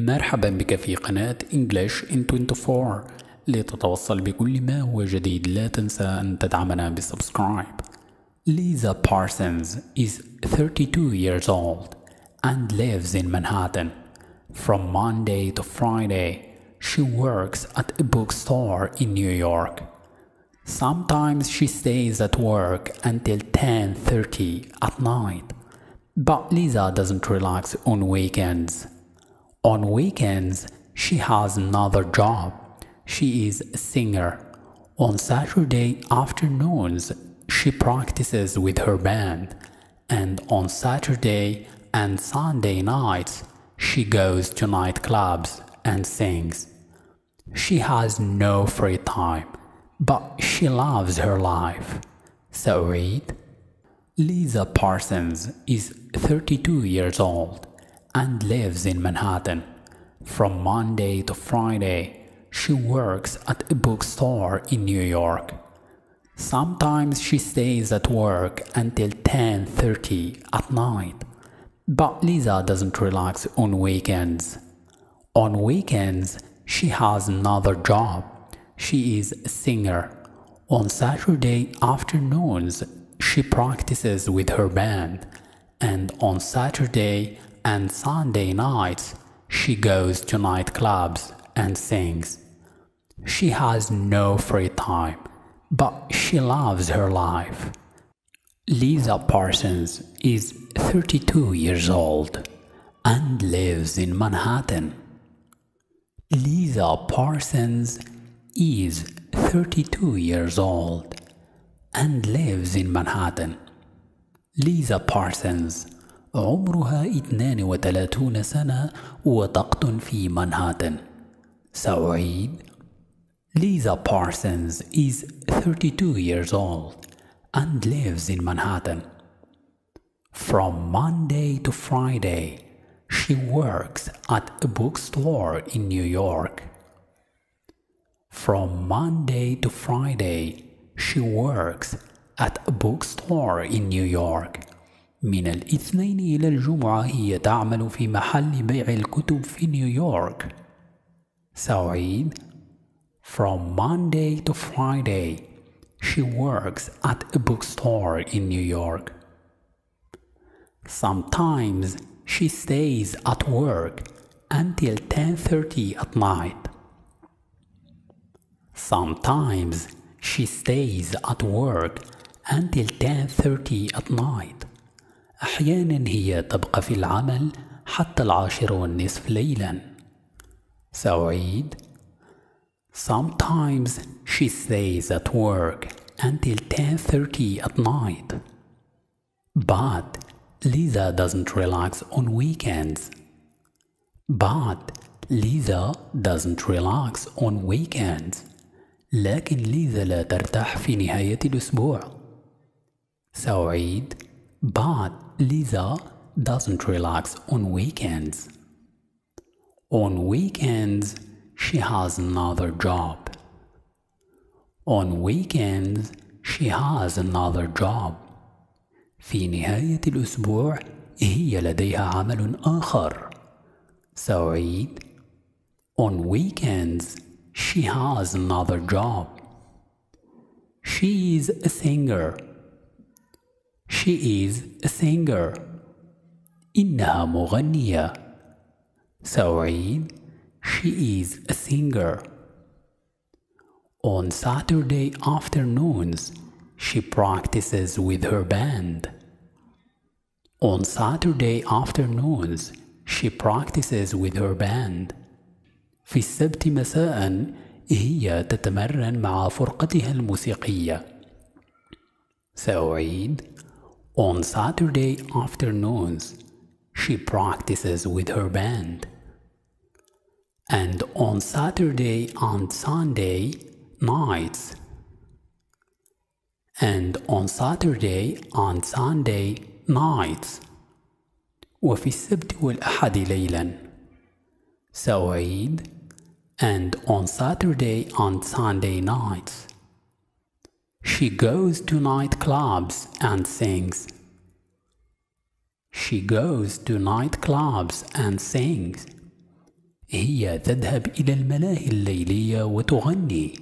مرحبا بك في قناة English in 24 لتتوصل بكل ما هو جديد لا تنسى أن تدعمنا بسبسكرايب Lisa Parsons is 32 years old and lives in Manhattan. From Monday to Friday, she works at a bookstore in New York. Sometimes she stays at work until 10:30 at night. But Lisa doesn't relax on weekends. On weekends, she has another job. She is a singer. On Saturday afternoons, she practices with her band. And on Saturday and Sunday nights, she goes to nightclubs and sings. She has no free time, but she loves her life. So read. Lisa Parsons is 32 years old and lives in Manhattan. From Monday to Friday, she works at a bookstore in New York. Sometimes she stays at work until 10:30 at night. But Lisa doesn't relax on weekends. On weekends, she has another job. She is a singer. On Saturday afternoons, she practices with her band. And on Saturday and Sunday nights, she goes to nightclubs and sings. She has no free time, but she loves her life. Lisa Parsons is 32 years old and lives in Manhattan. Lisa Parsons is 32 years old and lives in Manhattan. Lisa Parsons عمرها 32 سنة وتقطن في مانهاتن. سأعيد Lisa Parsons is 32 years old and lives in Manhattan. From Monday to Friday, she works at a bookstore in New York. From Monday to Friday, she works at a bookstore in New York. من الاثنين إلى الجمعة هي تعمل في محل بيع الكتب في نيويورك. سأعيد From Monday to Friday, she works at a bookstore in New York. Sometimes she stays at work until 10:30 at night. Sometimes she stays at work until 10:30 at night. أحيانا هي تبقى في العمل حتى العاشر والنصف ليلا. سأعيد Sometimes she stays at work until 10:30 at night. But Lisa doesn't relax on weekends. But Lisa doesn't relax on weekends. لكن ليزا لا ترتاح في نهاية الأسبوع. سأعيد But Lisa doesn't relax on weekends. On weekends, she has another job. On weekends, she has another job. في نهاية الأسبوع هي لديها عمل آخر. سأعيد On weekends, she has another job. She is a singer. She is a singer. إنها مغنية. سأعيد She is a singer. On Saturday afternoons, she practices with her band. On Saturday afternoons, she practices with her band. في السبت مساء هي تتمرن مع فرقتها الموسيقية. سأعيد On Saturday afternoons, she practices with her band. And on Saturday and Sunday nights, and on Saturday and Sunday nights, وفي السبت والأحد ليلا. سأعيد and on Saturday and Sunday nights. She goes to nightclubs and sings. She goes to nightclubs and sings. هي تذهب إلى الملاهي الليلية وتغني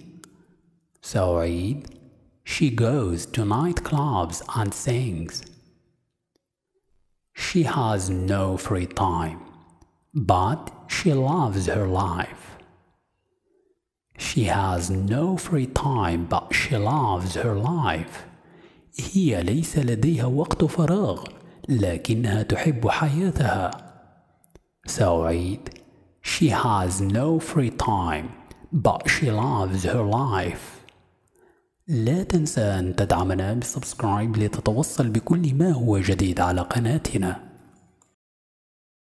سأعيد She goes to nightclubs and sings She has no free time but she loves her life She has no free time but she loves her life. هي ليس لديها وقت فراغ لكنها تحب حياتها. سأعيد She has no free time but she loves her life. لا تنسى أن تدعمنا بسبسكرايب لتتوصل بكل ما هو جديد على قناتنا.